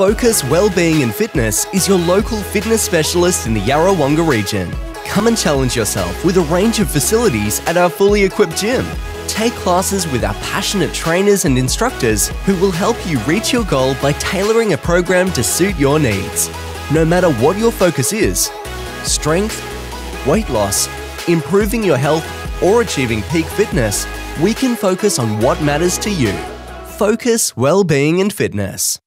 Focus Wellbeing and Fitness is your local fitness specialist in the Yarrawonga region. Come and challenge yourself with a range of facilities at our fully equipped gym. Take classes with our passionate trainers and instructors who will help you reach your goal by tailoring a program to suit your needs. No matter what your focus is strength, weight loss, improving your health, or achieving peak fitness we can focus on what matters to you. Focus Wellbeing and Fitness.